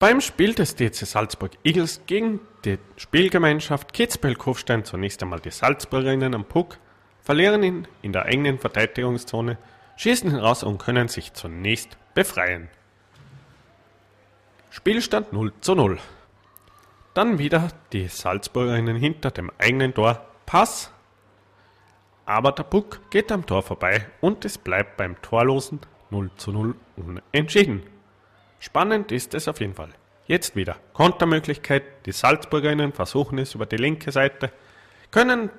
Beim Spiel des DC Salzburg Eagles gegen die Spielgemeinschaft Kitzbühel-Kufstein zunächst einmal die Salzburgerinnen am Puck, verlieren ihn in der eigenen Verteidigungszone, schießen ihn raus und können sich zunächst befreien. Spielstand 0 zu 0. Dann wieder die Salzburgerinnen hinter dem eigenen Tor. Pass. Aber der Puck geht am Tor vorbei und es bleibt beim torlosen 0 zu 0 unentschieden. Spannend ist es auf jeden Fall. Jetzt wieder Kontermöglichkeit. Die Salzburgerinnen versuchen es über die linke Seite, können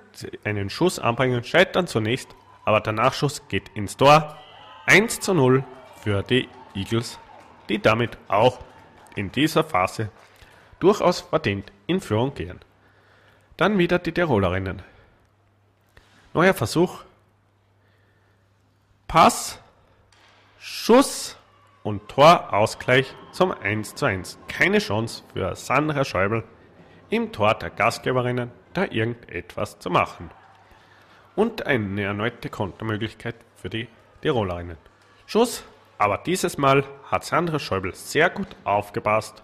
einen Schuss anbringen, scheitern zunächst, aber der Nachschuss geht ins Tor. 1 zu 0 für die Eagles, die damit auch in dieser Phase durchaus verdient in Führung gehen. Dann wieder die Tirolerinnen. Neuer Versuch. Pass, Schuss und Torausgleich zum 1 zu 1. Keine Chance für Sandra Schäuble im Tor der Gastgeberinnen da irgendetwas zu machen. Und eine erneute Kontermöglichkeit für die Tirolerinnen. Schuss, aber dieses Mal hat Sandra Schäuble sehr gut aufgepasst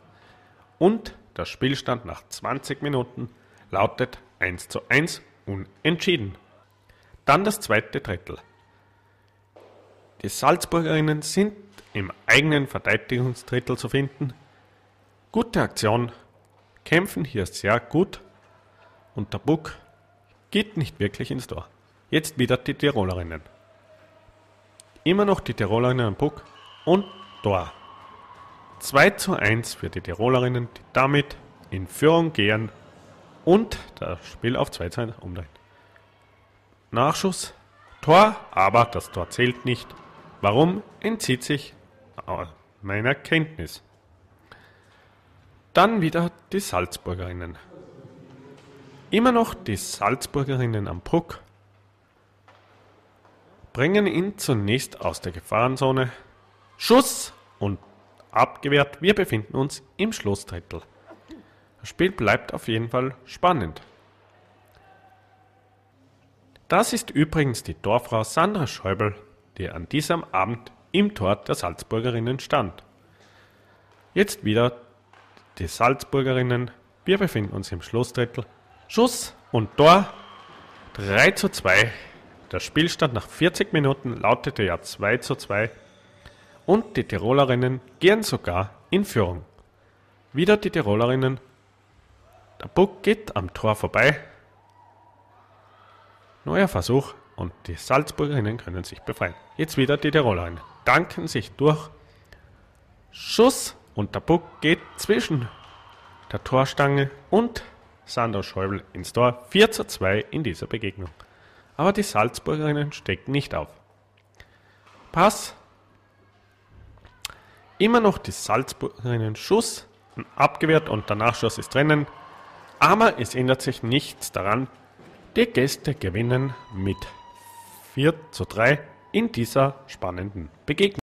und der Spielstand nach 20 Minuten lautet 1 zu 1 unentschieden. Dann das zweite Drittel. Die Salzburgerinnen sind im eigenen Verteidigungsdrittel zu finden. Gute Aktion, kämpfen hier sehr gut und der Buck geht nicht wirklich ins Tor. Jetzt wieder die Tirolerinnen. Immer noch die Tirolerinnen am Puck und Tor. 2 zu 1 für die Tirolerinnen, die damit in Führung gehen und das Spiel auf 2 zu 1 umdrehen. Nachschuss, Tor, aber das Tor zählt nicht. Warum entzieht sich meiner Kenntnis? Dann wieder die Salzburgerinnen. Immer noch die Salzburgerinnen am Puck bringen ihn zunächst aus der Gefahrenzone. Schuss und abgewehrt. Wir befinden uns im Schlussdrittel. Das Spiel bleibt auf jeden Fall spannend. Das ist übrigens die Torfrau Sandra Schäuble, die an diesem Abend im Tor der Salzburgerinnen stand. Jetzt wieder die Salzburgerinnen. Wir befinden uns im Schlussdrittel. Schuss und Tor 3 zu 2. Der Spielstand nach 40 Minuten lautete ja 2 zu 2 und die Tirolerinnen gehen sogar in Führung. Wieder die Tirolerinnen. Der Puck geht am Tor vorbei. Neuer Versuch und die Salzburgerinnen können sich befreien. Jetzt wieder die Tirolerinnen. Danken sich durch. Schuss und der Puck geht zwischen der Torstange und Sandra Schäuble ins Tor 4 zu 2 in dieser Begegnung. Aber die Salzburgerinnen stecken nicht auf. Pass. Immer noch die Salzburgerinnen Schuss abgewehrt und der Nachschuss ist drinnen. Aber es ändert sich nichts daran. Die Gäste gewinnen mit 4 zu 3 in dieser spannenden Begegnung.